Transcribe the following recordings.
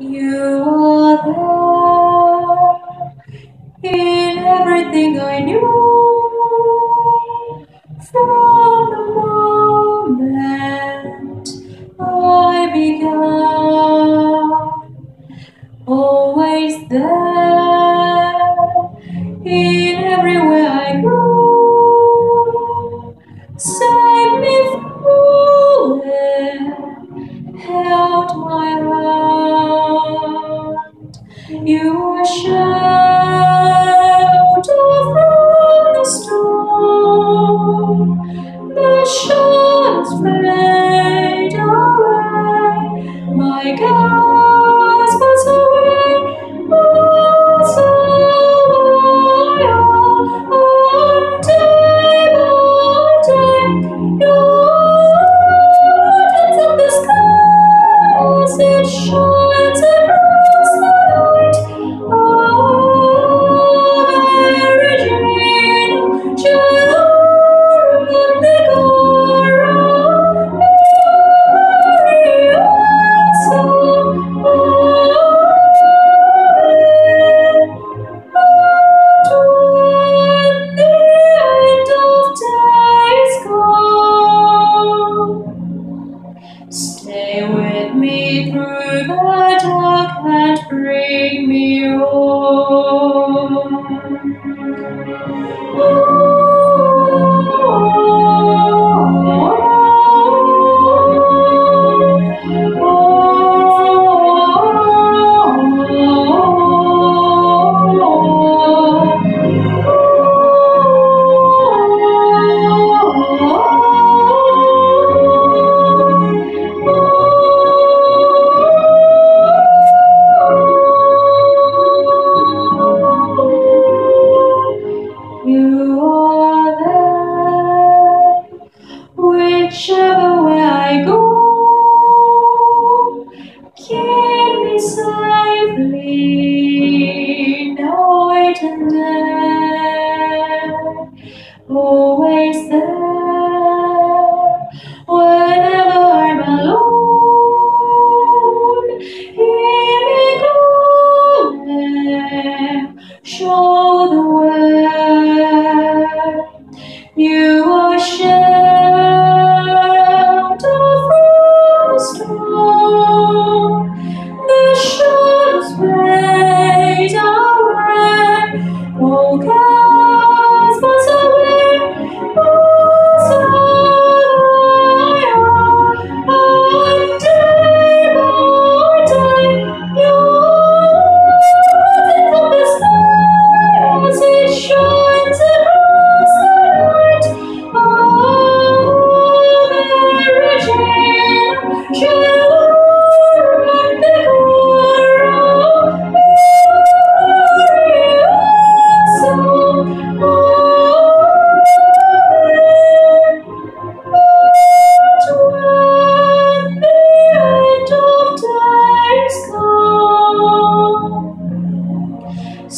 You are there in everything I knew from the moment I began. Always there in everywhere I go. Save me through it, held my. You are shelter Stay with me through the dark and bring me You Always there, whenever I'm alone. Hear me calling, show the way.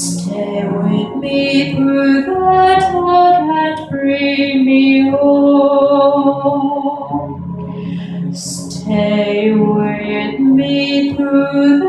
Stay with me through the dark and bring me home. Stay with me through